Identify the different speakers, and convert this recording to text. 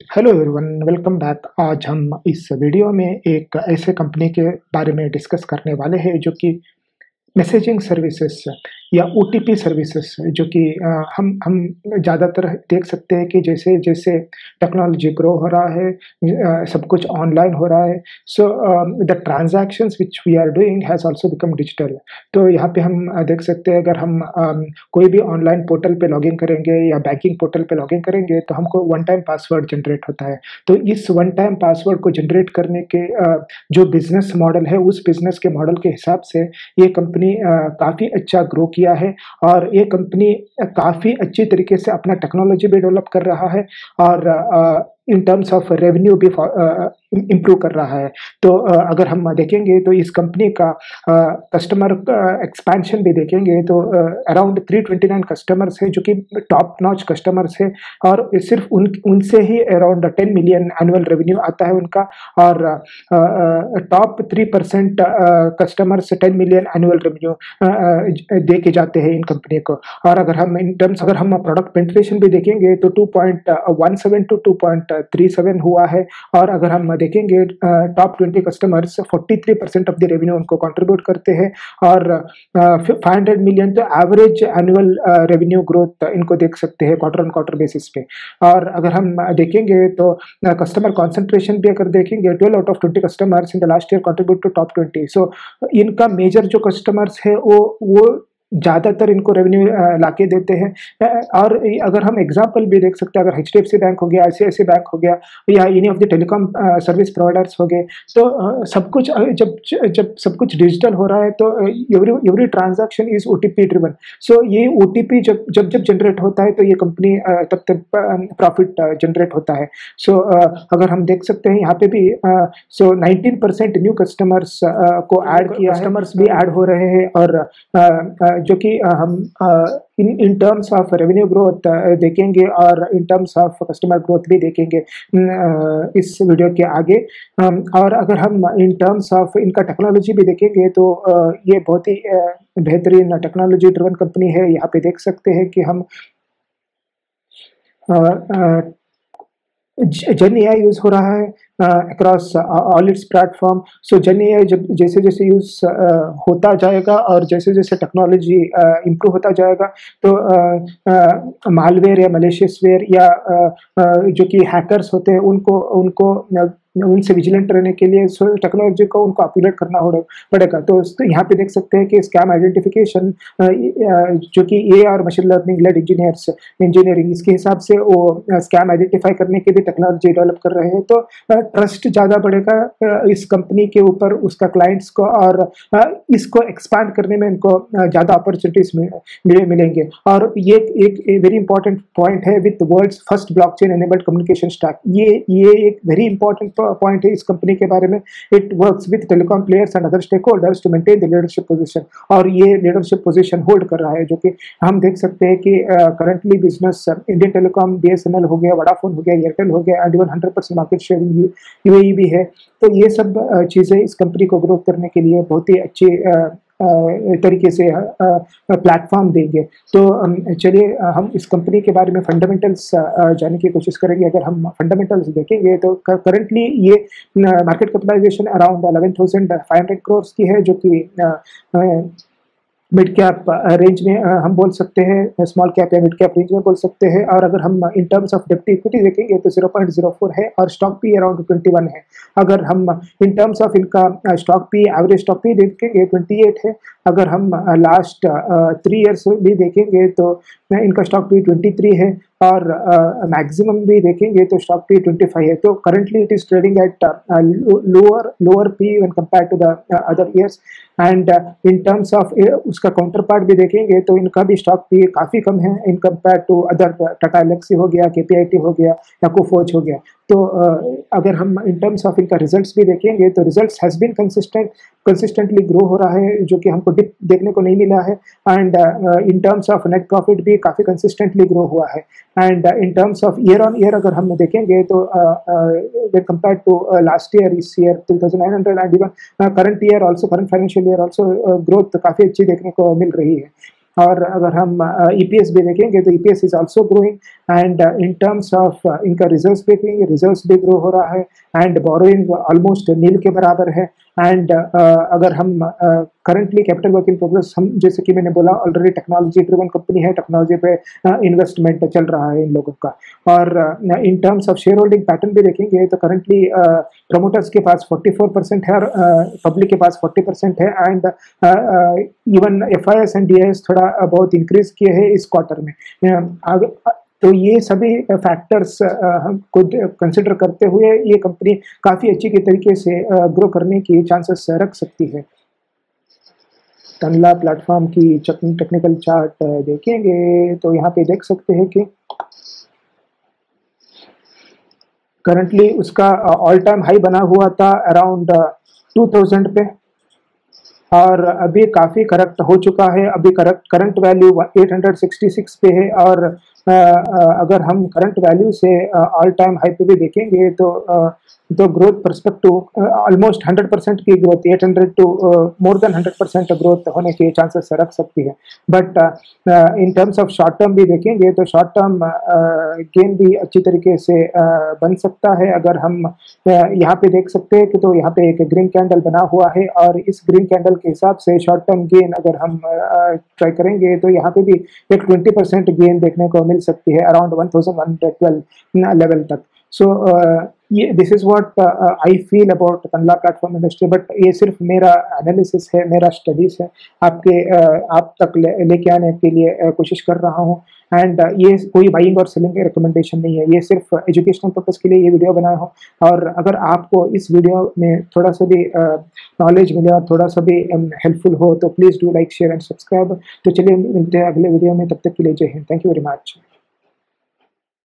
Speaker 1: Hello everyone welcome back आज हम इस वीडियो में एक ऐसे कंपनी के बारे में डिस्कस करने वाले हैं जो कि मैसेजिंग सर्विसेज़ या ओ सर्विसेज़ जो कि हम हम ज़्यादातर देख सकते हैं कि जैसे जैसे टेक्नोलॉजी ग्रो हो रहा है सब कुछ ऑनलाइन हो रहा है so the transaction which we are doing has also become digital तो यहाँ पे हम देख सकते हैं अगर हम कोई भी ऑनलाइन पोर्टल पे लॉगिन करेंगे या बैंकिंग पोर्टल पे लॉगिन करेंगे तो हमको वन टाइम पासवर्ड जनरेट होता है। तो इस वन टाइम पासवर्ड को जनरेट करने के जो बिज़नेस मॉडल है, उस बिज़नेस के मॉडल के हिसाब से ये कंपनी uh, काफ़ी अच्छा ग्रो किया है और ये कंपनी काफ़ी अच्छी तरीके से अपना टेक्नोलॉजी भी डेवलप कर रहा है और इन टर्म्स ऑफ़ रेवेन्यू भी इम्प्रूव कर रहा है। तो अगर हम देखेंगे तो इस कंपनी का कस्टमर एक्सपेंशन भी देखेंगे तो around three twenty nine customers है, जो कि टॉप नॉच कस्टमर्स है और सिर्फ़ उन, उनसे ही around ten million annual revenue आता है उनका और top three percent customers ten million annual revenue दे के जाते हैं इन कंपनी को। और अगर हम इन टर्म्स अगर हम प्रोडक्ट पेंट्रेशन भी देखेंगे तो two point one seven two two point three seven हुआ है और अगर हम देखेंगे top twenty customers forty three percent of the revenue उनको कंट्रीब्यूट करते हैं और फाइव हंड्रेड मिलियन तो एवरेज एनुअल रेवेन्यू ग्रोथ इनको देख सकते हैं क्वार्टर ऑन क्वार्टर बेसिस पे। और अगर हम देखेंगे तो कस्टमर कॉन्सेंट्रेशन भी अगर देखेंगे twelve out of twenty customers in the last year contribute to top twenty so इनका मेजर जो कस्टमर्स है, वो वो ज़्यादातर इनको रेवेन्यू ला के देते हैं। और अगर हम एग्ज़ाम्पल भी देख सकते हैं अगर H D F C bank हो गया आई बैंक हो गया या any of the telecom service providers हो गए तो सब कुछ जब जब सब कुछ डिजिटल हो रहा है तो every every transaction is O T P driven so ये ओ टी पी जब जब जब जनरेट होता है तो ये कंपनी तब तक प्रॉफिट जनरेट होता है। सो so, अगर हम देख सकते हैं यहाँ पे भी so nineteen percent new customers को ऐड किया कस्टमर्स भी ऐड हो रहे हैं और जो कि हम in in terms of revenue growth देखेंगे और in terms of customer growth भी देखेंगे इस वीडियो के आगे। और अगर हम इन टर्म्स ऑफ़ इनका टेक्नोलॉजी भी देखेंगे तो ये बहुत ही बेहतरीन टेक्नोलॉजी ड्रिवन कंपनी है। यहाँ पे देख सकते हैं कि हम जन ए यूज़ हो रहा है across all its platform so gen A I जब जैसे जैसे यूज़ uh, होता जाएगा और जैसे जैसे टेक्नोलॉजी इम्प्रूव uh, होता जाएगा तो मालवेयर uh, या मलेशियस वेयर या जो कि हैकर्स होते हैं उनको उनको उनसे विजिलेंट रहने के लिए टेक्नोलॉजी को उनको अपग्रेड करना पड़ेगा। तो यहाँ पे देख सकते हैं कि स्कैम आइडेंटिफिकेशन जो कि ए और machine learning led engineers engineering इसके हिसाब से वो स्कैम आइडेंटिफाई करने के भी टेक्नोलॉजी डेवलप कर रहे हैं। तो ट्रस्ट ज़्यादा बढ़ेगा इस कंपनी के ऊपर उसका क्लाइंट्स को और इसको एक्सपांड करने में इनको ज़्यादा अपॉर्चुनिटीज़ मिलेंगे। और ये एक वेरी इंपॉर्टेंट पॉइंट है with world first blockchain enabled communication stack ये ये एक वेरी इंपॉर्टेंट पॉइंट है इस कंपनी के बारे में. It works with telecom players and other stake holders to maintain the leadership position और ये लीडरशिप पोजिशन होल्ड कर रहा है, जो कि हम देख सकते हैं कि currently business Indian telecom BSNL हो गया वडाफोन हो गया एयरटेल हो गया and even hundred percent market share you भी है. तो ये सब चीज़ें इस कंपनी को ग्रोथ करने के लिए बहुत ही अच्छी तरीके से प्लेटफॉर्म देंगे। तो चलिए हम इस कंपनी के बारे में फंडामेंटल्स जानने की कोशिश करेंगे। अगर हम फंडामेंटल्स देखेंगे तो करंटली ये market capitalisation around eleven thousand five hundred crores की है, जो कि मिड कैप रेंज में हम बोल सकते हैं स्मॉल कैप या मिड कैप रेंज में बोल सकते हैं। और अगर हम इन टर्म्स ऑफ़ डेप्टी इक्विटी देखेंगे तो ज़ीरो पॉइंट ज़ीरो फोर है और stock P around twenty one है। अगर हम इन टर्म्स ऑफ़ इनका stock P average stock P देखेंगे ट्वेंटी एट है। अगर हम लास्ट थ्री ईयर्स भी देखेंगे तो इनका स्टॉक पी ट्वेंटी थ्री है और मैक्सिमम भी देखेंगे तो स्टॉक पी ट्वेंटी फाइव है। तो currently it is trading at lower lower P one compare to the other years and in terms of उसका काउंटर पार्ट भी देखेंगे तो इनका भी स्टॉक भी काफ़ी कम है। In compare to other Tata Elxsi हो गया केपीआईटी हो गया, या कुफोज हो गया। तो अगर हम इन टर्म्स ऑफ़ इनका रिजल्ट्स भी देखेंगे तो results has been consistent consistently grow हो रहा है, जो कि हमको डिप देखने को नहीं मिला है। And in terms of net profit भी काफ़ी कंसिस्टेंटली ग्रो हुआ है। And in terms of year on year अगर हम देखेंगे तो कंपेयर टू लास्ट ईयर इस year two thousand nine hundred and even current year also current financial year also growth काफ़ी अच्छी देखने को मिल रही है। और अगर हम ई पी एस भी देखेंगे तो E P S is also growing and in terms of इनका रिज़र्व भी देखेंगे रिज़र्व भी ग्रो हो रहा है एंड बोरोइंग ऑलमोस्ट नील के बराबर है एंड uh, अगर हम currently capital work in progress हम जैसे कि मैंने बोला ऑलरेडी टेक्नोलॉजी ड्रिवन कंपनी है टेक्नोलॉजी पे इन्वेस्टमेंट चल रहा है इन लोगों का और in terms of share holding pattern भी देखेंगे तो करंटली प्रमोटर्स के पास 44 परसेंट है और पब्लिक के पास 40 परसेंट है and even F I S and D थोड़ा बहुत इंक्रीज किए हैं इस क्वार्टर में। तो ये सभी फैक्टर्स खुद कंसिडर करते हुए ये कंपनी काफ़ी अच्छी के तरीके से ग्रो करने की चांसेस रख सकती है। तनला प्लेटफॉर्म की टेक्निकल चार्ट देखेंगे तो यहाँ पे देख सकते हैं कि करंटली उसका ऑल टाइम हाई बना हुआ था अराउंड 2000 पे। और अभी काफ़ी करेक्ट हो चुका है। अभी करेक्ट करंट वैल्यू 866 पे है और अगर हम करंट वैल्यू से ऑल टाइम हाई पे भी देखेंगे तो तो ग्रोथ परस्पेक्टिव ऑलमोस्ट 100 परसेंट की growth 800 to more than 100 percent growth होने के चांसेस रख सकती है। But in terms of short term भी देखेंगे तो शॉर्ट टर्म गेन भी अच्छी तरीके से uh, बन सकता है। अगर हम uh, यहाँ पे देख सकते हैं कि तो यहाँ पे एक ग्रीन कैंडल बना हुआ है और इस ग्रीन कैंडल के हिसाब से शॉर्ट टर्म गेन अगर हम ट्राई uh, करेंगे तो यहाँ पे भी एक ट्वेंटी परसेंट गेन देखने को मिल सकती है around one thousand one hundred twelve level तक। सो ये this is what I feel about Kandla platform industry but ये सिर्फ़ मेरा एनालिसिस है मेरा स्टडीज़ है आपके uh, आप तक लेके आने के लिए uh, कोशिश कर रहा हूँ। एंड uh, ये कोई बाइंग और सेलिंग रिकमेंडेशन नहीं है। ये सिर्फ़ एजुकेशनल पर्पज़ के लिए ये वीडियो बनाया हूँ। और अगर आपको इस वीडियो में थोड़ा सा भी नॉलेज uh, मिले और थोड़ा सा भी हेल्पफुल um, हो तो please do like share and subscribe तो चलिए मिलते हैं अगले वीडियो में। तब तक के लिए जय Hind. Thank you very much